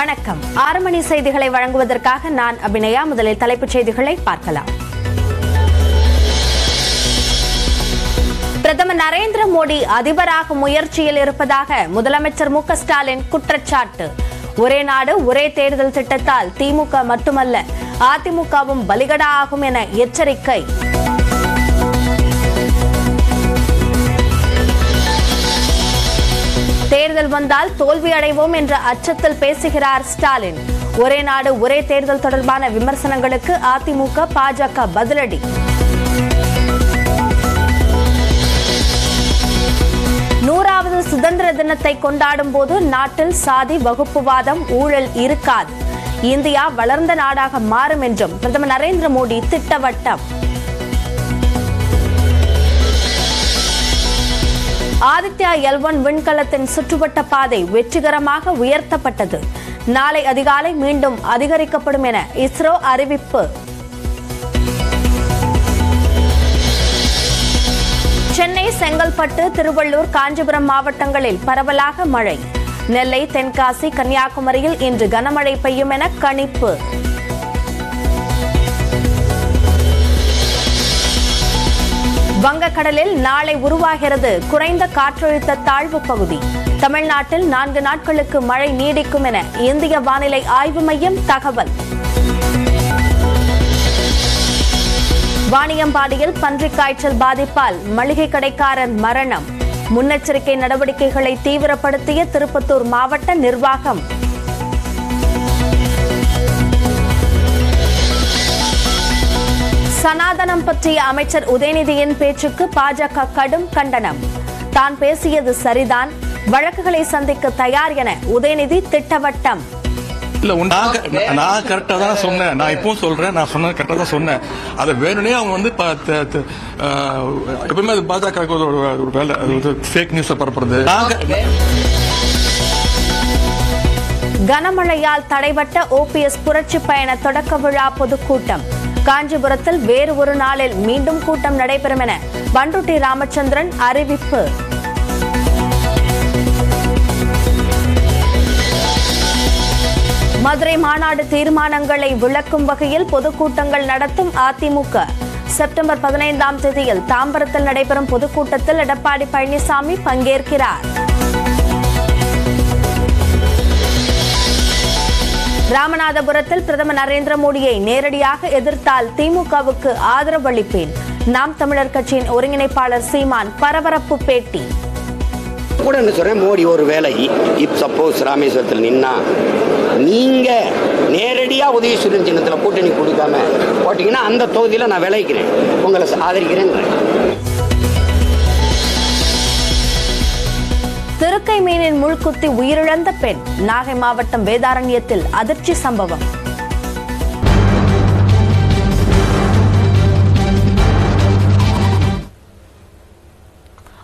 வணக்கம். ஆறு மணி செய்திகளை வழங்குவதற்காக நான் அபிநயா. முதலில் தலைப்புச் செய்திகளை பார்க்கலாம். பிரதமர் நரேந்திர மோடி அதிபராக முயற்சியில் இருப்பதாக முதலமைச்சர் மு ஸ்டாலின் குற்றச்சாட்டு. ஒரே நாடு ஒரே தேர்தல் திட்டத்தால் திமுக மட்டுமல்ல அதிமுகவும் பலிகடா ஆகும் என எச்சரிக்கை. தேர்தல் வந்தால் தோல்வி அடைவோம் என்ற அச்சத்தில் பேசுகிறார் ஸ்டாலின். ஒரே நாடு ஒரே தேர்தல் தொடர்பான விமர்சனங்களுக்கு அதிமுக பாஜக பதிலடி. நூறாவது சுதந்திர தினத்தை கொண்டாடும் போது நாட்டில் சாதி வகுப்புவாதம் ஊழல் இருக்காது. இந்தியா வளர்ந்த நாடாக மாறும் என்றும் பிரதமர் நரேந்திர மோடி திட்டவட்டம். ஆதித்யா எல் ஒன் விண்கலத்தின் சுற்றுவட்ட பாதை வெற்றிகரமாக உயர்த்தப்பட்டது. நாளை அதிகாலை மீண்டும் அதிகரிக்கப்படும் என இஸ்ரோ அறிவிப்பு. சென்னை செங்கல்பட்டு திருவள்ளூர் காஞ்சிபுரம் மாவட்டங்களில் பரவலாக மழை. நெல்லை தென்காசி கன்னியாகுமரியில் இன்று கனமழை பெய்யும் என கணிப்பு. வங்கக்கடலில் நாளை உருவாகிறது குறைந்த காற்றழுத்த தாழ்வு பகுதி. தமிழ்நாட்டில் நான்கு நாட்களுக்கு மழை நீடிக்கும் என இந்திய வானிலை ஆய்வு மையம் தகவல். வாணியம்பாடியில் பன்றிக் காய்ச்சல் பாதிப்பால் மளிகை கடைக்காரர் மரணம். முன்னெச்சரிக்கை நடவடிக்கைகளை தீவிரப்படுத்திய திருப்பத்தூர் மாவட்ட நிர்வாகம். சனாதனம் பற்றிய அமைச்சர் உதயநிதியின் பேச்சுக்கு பாஜக கடும் கண்டனம். தான் பேசியது சரிதான். வழக்குகளை சந்திக்க தயார் என உதயநிதி திட்டவட்டம். இல்ல நான் கரெக்டா தான் சொன்னேன். நான் இப்பவும் சொல்றேன். நான் சொன்னது கரெக்டா தான் சொன்னேன். அதை வேணும்னே அவங்க வந்து எப்பவுமே அது பாஜக ஒரு வேலை. ஃபேக் நியூஸ பரப்புறது. கனமழையால் தடைபட்ட ஓபிஎஸ் புரட்சி பயண தொடக்க விழா பொதுக்கூட்டம். காஞ்சிபுரத்தில் வேறு ஒரு நாளில் மீண்டும் கூட்டம் நடைபெறும் என பண்டுட்டி ராமச்சந்திரன் அறிவிப்பு. மதுரை மாநாடு தீர்மானங்களை விளக்கும் வகையில் பொதுக்கூட்டங்கள் நடத்தும் அதிமுக. செப்டம்பர் பதினைந்தாம் தேதியில் தாம்பரத்தில் நடைபெறும் பொதுக்கூட்டத்தில் எடப்பாடி பழனிசாமி பங்கேற்கிறார். ராமநாதபுரத்தில் பிரதமர் நரேந்திர மோடியை நேரடியாக எதிர்த்தால் திமுகவுக்கு ஆதரவு அளிப்பேன். நாம் தமிழர் கட்சியின் ஒருங்கிணைப்பாளர் சீமான் பரபரப்பு பேட்டி. கூட என்ன சொல்றேன்? மோடி ஒரு வேலை இப் சப்போஸ் ராமேஸ்வரத்தில் நின்னா நீங்க நேரடியா உதயசூரியன் சின்னத்துல கூட்டணி கொடுக்காம போட்டீங்கன்னா அந்த தொகுதியில நான் விளைக்கிறேன் உங்களை ஆதரிக்கிறேன். திருக்கை மீனின் முள்குத்தி உயிரிழந்த பெண் நாகை மாவட்டம் வேதாரண்யத்தில் அதிர்ச்சி சம்பவம்.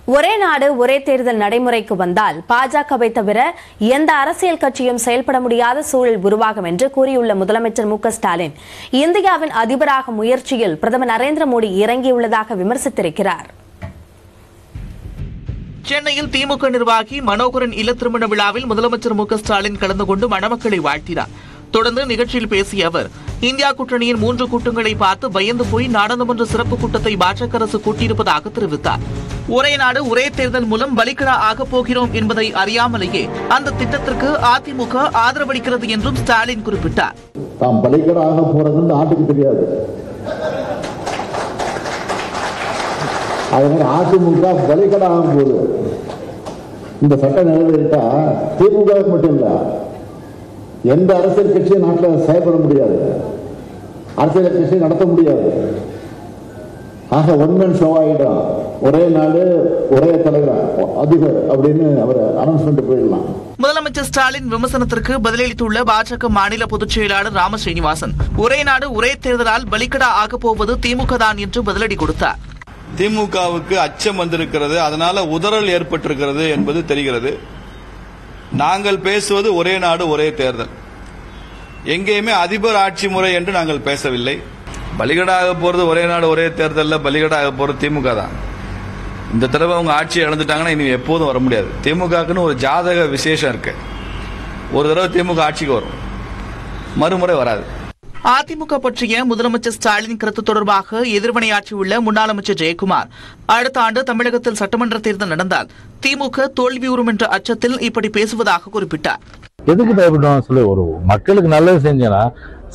ஒரே நாடு ஒரே தேர்தல் நடைமுறைக்கு வந்தால் பாஜகவை தவிர எந்த அரசியல் கட்சியும் செயல்பட முடியாத சூழல் உருவாகும் என்று கூறியுள்ள முதலமைச்சர் மு ஸ்டாலின். இந்தியாவின் அதிபராக முயற்சியில் பிரதமர் நரேந்திர மோடி இறங்கியுள்ளதாக விமர்சித்திருக்கிறார். சென்னையில் திமுக நிர்வாகி மனோகரன் இல்ல திருமண விழாவில் முதலமைச்சர் மு ஸ்டாலின் கலந்து கொண்டு மணமக்களை வாழ்த்தினார். தொடர்ந்து நிகழ்ச்சியில் பேசிய அவர் இந்தியா கூட்டணியின் மூன்று கூட்டங்களை பார்த்து பயந்து போய் நாடாளுமன்ற சிறப்பு கூட்டத்தை பாஜக அரசு கூட்டியிருப்பதாக தெரிவித்தார். ஒரே நாடு ஒரே தேர்தல் மூலம் வலிக்கடா ஆகப் போகிறோம் என்பதை அறியாமலேயே அந்த திட்டத்திற்கு அதிமுக ஆதரவளிக்கிறது என்றும் ஸ்டாலின் குறிப்பிட்டார். தாம் ஆக தெரியாது. அதனால அதிமுக பலிகடா ஆகும் போது இந்த சட்டம் நிறைவேறிட்டா திமுக மட்டும் இல்ல எந்த அரசியல் கட்சியும் நாட்டில் செயல்பட முடியாது. அரசியல் கட்சியை நடத்த முடியாது. ஆக ஒன்மேன் ஷோ ஆயிடும் ஒரே நாடு ஒரே தலைவர். அதிபர் அப்படின்னு அவர் அனௌன்ஸ்மெண்ட் போயிடலாம். முதலமைச்சர் ஸ்டாலின் விமர்சனத்திற்கு பதிலளித்துள்ள பாஜக மாநில பொதுச் செயலாளர் ராம ஸ்ரீனிவாசன் ஒரே நாடு ஒரே தேர்தலால் பலிக்கடா ஆகப் போவது திமுக தான் என்று பதிலடி கொடுத்தார். திமுகவுக்கு அச்சம் வந்திருக்கிறது அதனால உதறல் ஏற்பட்டிருக்கிறது என்பது தெரிகிறது. நாங்கள் பேசுவது ஒரே நாடு ஒரே தேர்தல். எங்கேயுமே அதிபர் ஆட்சி முறை என்று நாங்கள் பேசவில்லை. பலிகடாக போறது ஒரே நாடு ஒரே தேர்தலில் பலிகடாக போறது திமுக தான். இந்த தடவை அவங்க ஆட்சி இழந்துட்டாங்கன்னா இனி எப்போதும் வர முடியாது. திமுகக்குன்னு ஒரு ஜாதக விசேஷம் இருக்கு. ஒரு தடவை திமுக ஆட்சிக்கு வரும். மறுமுறை வராது. அதிமுக பற்றிய முதலமைச்சர் ஸ்டாலின் கருத்து தொடர்பாக எதிர்வினையாற்றியுள்ள முன்னாள் அமைச்சர் ஜெயக்குமார். அடுத்த ஆண்டு தமிழகத்தில் சட்டமன்ற தேர்தல் நடந்தால் திமுக தோல்வியுறும் என்ற அச்சத்தில் இப்படி பேசுவதாக குறிப்பிட்டார். எதுக்கு பயப்படுவோம் சொல்லி ஒரு மக்களுக்கு நல்லது செஞ்சோன்னா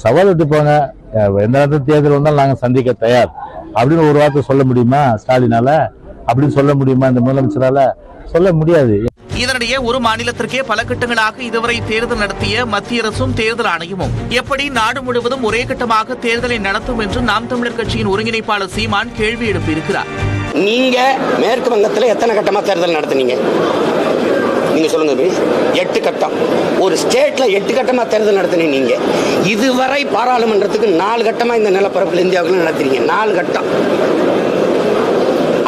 சவால் எடுப்பாங்க எந்த நேரத்தில் தேர்தல் வந்தாலும் நாங்கள் சந்திக்க தயார். அப்படின்னு ஒரு வார்த்தை சொல்ல முடியுமா ஸ்டாலினால? அப்படின்னு சொல்ல முடியுமா இந்த முதலமைச்சரால? சொல்ல முடியாது. இதனிடையே ஒரு மாநிலத்திற்கே பல கட்டங்களாக இதுவரை தேர்தல் நடத்திய மத்திய அரசும் தேர்தல் ஆணையமும். எப்படி நாடு முழுவதும் ஒரே கட்டமாக தேர்தலை நடத்தும் என்று நாம் தமிழர் கட்சியின் ஒருங்கிணைப்பாளர் சீமான் கேள்வி எழுப்பியிருக்கிறார். நீங்க மேற்கு வங்கத்தில் எத்தனை கட்டமா தேர்தல் நடத்துனீங்க? நீங்க சொல்லுங்க. எட்டு கட்டம். ஒரு ஸ்டேட்ல எட்டு கட்டமா தேர்தல் நடத்தினீங்க நீங்க. இதுவரை பாராளுமன்றத்துக்கு நாலு கட்டமா இந்த நிலப்பரப்பில் இந்தியாவுக்குள்ள நடத்துறீங்க நாலு கட்டம்.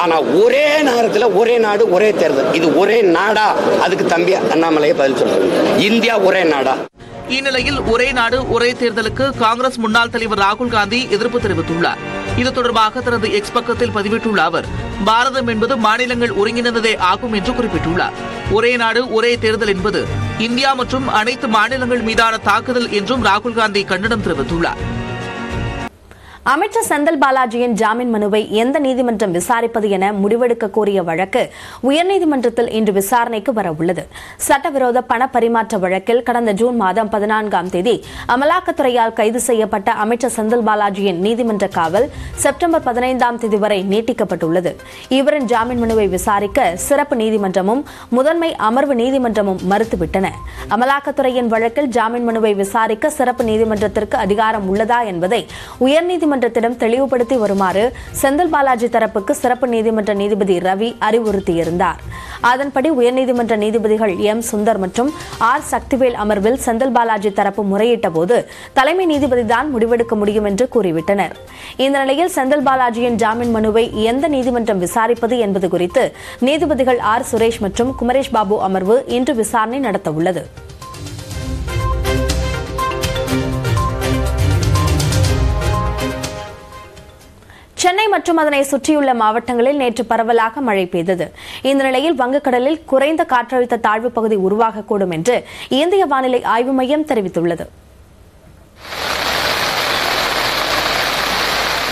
ஆனா ஒரே நேரத்தில் ஒரே நாடு ஒரே தேர்தல். இது ஒரே நாடா? அதுக்கு தம்பி அண்ணாமலையை பதில் சொல்லுங்க இந்தியா ஒரே நாடா? இந்நிலையில் ஒரே நாடு ஒரே தேர்தலுக்கு காங்கிரஸ் முன்னாள் தலைவர் ராகுல் காந்தி எதிர்ப்பு தெரிவித்துள்ளார். இது தொடர்பாக தனது எக்ஸ் பக்கத்தில் பதிவிட்டுள்ள அவர் பாரதம் என்பது மாநிலங்கள் ஒருங்கிணைந்ததே ஆகும் என்று குறிப்பிட்டுள்ளார். ஒரே நாடு ஒரே தேர்தல் என்பது இந்தியா மற்றும் அனைத்து மாநிலங்கள் மீதான தாக்குதல் என்றும் ராகுல் காந்தி கண்டனம் தெரிவித்துள்ளார். அமைச்சர் செந்தல் பாலாஜியின் ஜாமீன் மனுவை எந்த நீதிமன்றம் விசாரிப்பது என முடிவெடுக்க கோரிய வழக்கு உயர்நீதிமன்றத்தில் இன்று விசாரணைக்கு வர உள்ளது சட்டவிரோத பண பரிமாற்ற வழக்கில் கடந்த ஜூன் மாதம் பதினான்காம் தேதி அமலாக்கத்துறையால் கைது செய்யப்பட்ட அமைச்சர் செந்தில் பாலாஜியின் நீதிமன்ற காவல் செப்டம்பர் பதினைந்தாம் தேதி வரை நீட்டிக்கப்பட்டுள்ளது. இவரின் ஜாமீன் மனுவை விசாரிக்க சிறப்பு நீதிமன்றமும் முதன்மை அமர்வு நீதிமன்றமும் மறுத்துவிட்டன. அமலாக்கத்துறையின் வழக்கில் ஜாமீன் மனுவை விசாரிக்க சிறப்பு நீதிமன்றத்திற்கு அதிகாரம் உள்ளதா என்பதை நீதிமன்றத்திடம் தெளிவுபடுத்தி வருமாறு செந்தில் பாலாஜி தரப்புக்கு சிறப்பு நீதிமன்ற நீதிபதி ரவி அறிவுறுத்தியிருந்தார். அதன்படி உயர்நீதிமன்ற நீதிபதிகள் எம். சுந்தர் மற்றும் ஆர். சக்திவேல் அமர்வில் செந்தில் பாலாஜி தரப்பு முறையிட்ட போது தலைமை நீதிபதி தான் முடிவெடுக்க முடியும் என்று கூறிவிட்டனர். இந்த நிலையில் செந்தில் பாலாஜியின் ஜாமீன் மனுவை எந்த நீதிமன்றம் விசாரிப்பது என்பது குறித்து நீதிபதிகள் ஆர். சுரேஷ் மற்றும் குமரேஷ் பாபு அமர்வு இன்று விசாரணை நடத்தவுள்ளது. சென்னை மற்றும் அதனை சுற்றியுள்ள மாவட்டங்களில் நேற்று பரவலாக மழை பெய்தது. இந்த நிலையில் வங்கக்கடலில் குறைந்த காற்றழுத்த தாழ்வு பகுதி உருவாகக்கூடும் என்று இந்திய வானிலை ஆய்வு மையம் தெரிவித்துள்ளது.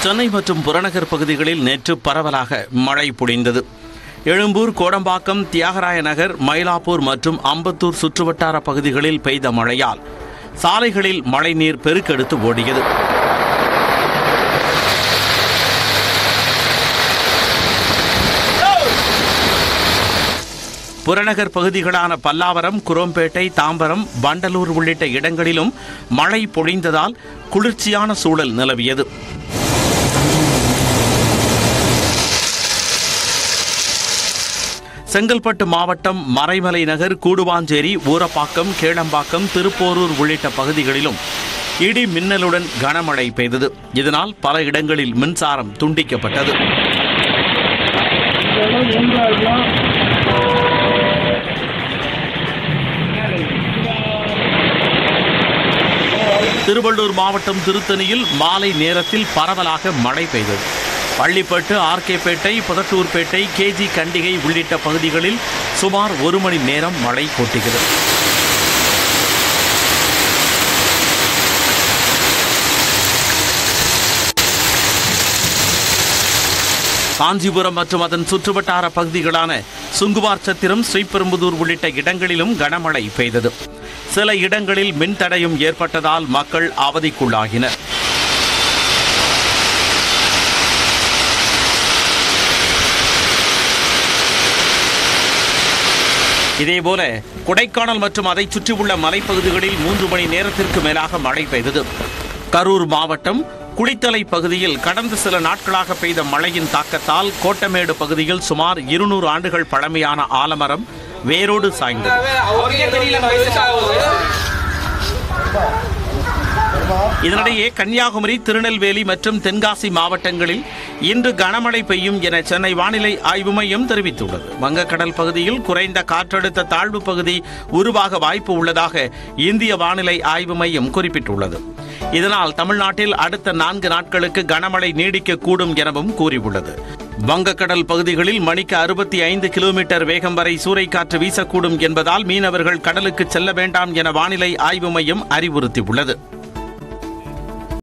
சென்னை மற்றும் புறநகர் பகுதிகளில் நேற்று பரவலாக மழை பொழிந்தது. எழும்பூர் கோடம்பாக்கம் தியாகராய நகர் மயிலாப்பூர் மற்றும் அம்பத்தூர் சுற்றுவட்டார பகுதிகளில் பெய்த மழையால் சாலைகளில் மழைநீர் பெருக்கெடுத்து ஓடியது. புறநகர் பகுதிகளான பல்லாவரம் குரோம்பேட்டை தாம்பரம் வண்டலூர் உள்ளிட்ட இடங்களிலும் மழை பொழிந்ததால் குளிர்ச்சியான சூழல் நிலவியது. செங்கல்பட்டு மாவட்டம் மறைமலை நகர் கூடுவாஞ்சேரி ஊரப்பாக்கம் கேளம்பாக்கம் திருப்போரூர் உள்ளிட்ட பகுதிகளிலும் இடி மின்னலுடன் கனமழை பெய்தது. இதனால் பல இடங்களில் மின்சாரம் துண்டிக்கப்பட்டது. திருவள்ளூர் மாவட்டம் திருத்தணியில் மாலை நேரத்தில் பரவலாக மழை பெய்தது. பள்ளிப்பட்டு ஆர்கேபேட்டை புதட்டூர்பேட்டை கேஜி கண்டிகை உள்ளிட்ட பகுதிகளில் சுமார் ஒரு மணி நேரம் மழை கொட்டுகிறது காஞ்சிபுரம் மற்றும் அதன் சுற்றுவட்டார பகுதிகளான சுங்குவார் சத்திரம் ஸ்ரீபெரும்புதூர் உள்ளிட்ட இடங்களிலும் கனமழை பெய்தது. சில இடங்களில் மின்தடையும் ஏற்பட்டதால் மக்கள் அவதிக்குள்ளாகினர். இதேபோல கொடைக்கானல் மற்றும் அதை சுற்றியுள்ள மலைப்பகுதிகளில் மூன்று மணி நேரத்திற்கு மேலாக மழை பெய்தது. கரூர் மாவட்டம் குளித்தலை பகுதியில் கடந்த சில நாட்களாக பெய்த மழையின் தாக்கத்தால் கோட்டமேடு பகுதியில் சுமார் இருநூறு ஆண்டுகள் பழமையான ஆலமரம் வேரோடு சாய்ந்தது. இதனிடையே கன்னியாகுமரி திருநெல்வேலி மற்றும் தென்காசி மாவட்டங்களில் இன்று கனமழை பெய்யும் என சென்னை வானிலை ஆய்வு மையம் தெரிவித்துள்ளது. வங்கக்கடல் பகுதியில் குறைந்த காற்றழுத்த தாழ்வு பகுதி உருவாக வாய்ப்பு உள்ளதாக இந்திய வானிலை ஆய்வு மையம் குறிப்பிட்டுள்ளது. இதனால் தமிழ்நாட்டில் அடுத்த நான்கு நாட்களுக்கு கனமழை நீடிக்கக்கூடும் எனவும் கூறியுள்ளது. வங்கக்கடல் பகுதிகளில் மணிக்கு அறுபத்தி ஐந்து கிலோமீட்டர் வேகம் வரை சூறைக்காற்று வீசக்கூடும் என்பதால் மீனவர்கள் கடலுக்கு செல்ல வேண்டாம் என வானிலை ஆய்வு மையம் அறிவுறுத்தியுள்ளது.